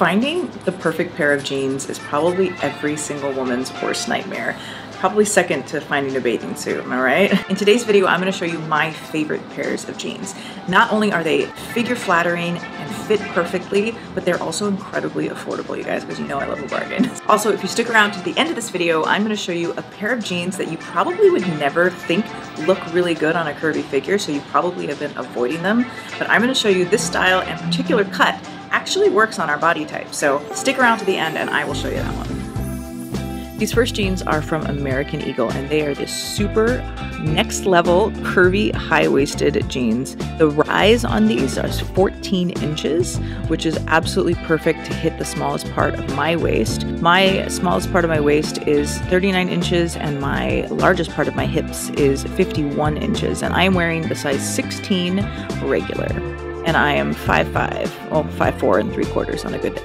Finding the perfect pair of jeans is probably every single woman's worst nightmare. Probably second to finding a bathing suit, am I right? In today's video, I'm gonna show you my favorite pairs of jeans. Not only are they figure flattering and fit perfectly, but they're also incredibly affordable, you guys, because you know I love a bargain. Also, if you stick around to the end of this video, I'm gonna show you a pair of jeans that you probably would never think look really good on a curvy figure, so you probably have been avoiding them. But I'm gonna show you this style and particular cut actually works on our body type. So stick around to the end and I will show you that one. These first jeans are from American Eagle and they are this super next level curvy high waisted jeans. The rise on these is 14 inches, which is absolutely perfect to hit the smallest part of my waist. My smallest part of my waist is 39 inches and my largest part of my hips is 51 inches and I am wearing the size 16 regular and I am 5'5", well 5'4 and 3 quarters on a good day.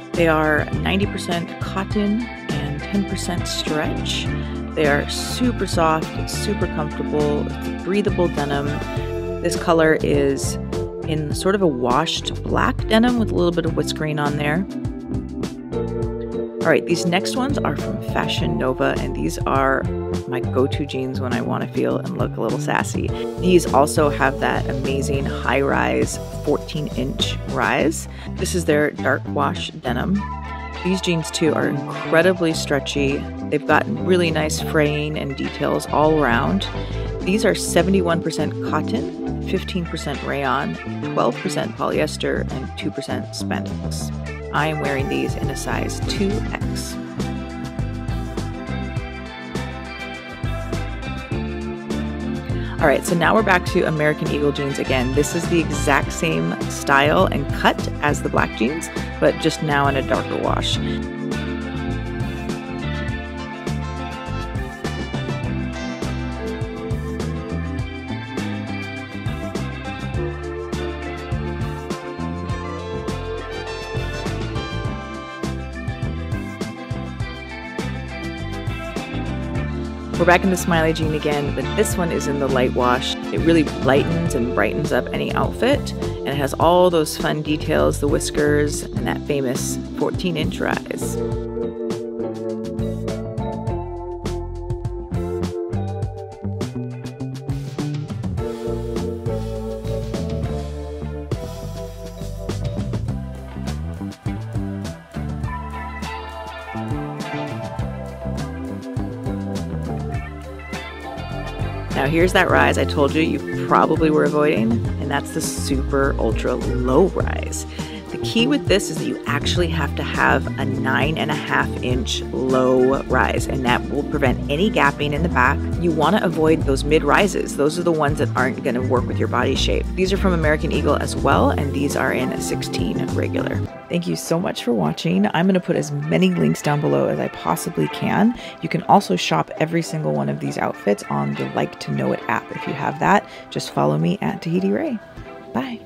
they are 90% cotton and 10% stretch. They are super soft, super comfortable, breathable denim. This color is in sort of a washed black denim with a little bit of whiskering on there. All right, these next ones are from Fashion Nova, and these are my go to jeans when I want to feel and look a little sassy. These also have that amazing high rise 14 inch rise. This is their dark wash denim. These jeans, too, are incredibly stretchy. They've got really nice fraying and details all around. These are 71% cotton, 15% rayon, 12% polyester, and 2% spandex. I am wearing these in a size 2X. All right, so now we're back to American Eagle jeans again. This is the exact same style and cut as the black jeans, but just now in a darker wash. We're back in the smiley jean again, but this one is in the light wash. It really lightens and brightens up any outfit, and it has all those fun details, the whiskers, and that famous 14 inch rise. Now here's that rise I told you you probably were avoiding, and that's the super ultra low rise. The key with this is that you actually have to have a nine and a half inch low rise, and that will prevent any gapping in the back. You want to avoid those mid rises. Those are the ones that aren't going to work with your body shape. These are from American Eagle as well, and these are in 16 regular. Thank you so much for watching. I'm going to put as many links down below as I possibly can. You can also shop every single one of these outfits on the Like to Know It app. If you have that, just follow me at Tahiti Rey. Bye.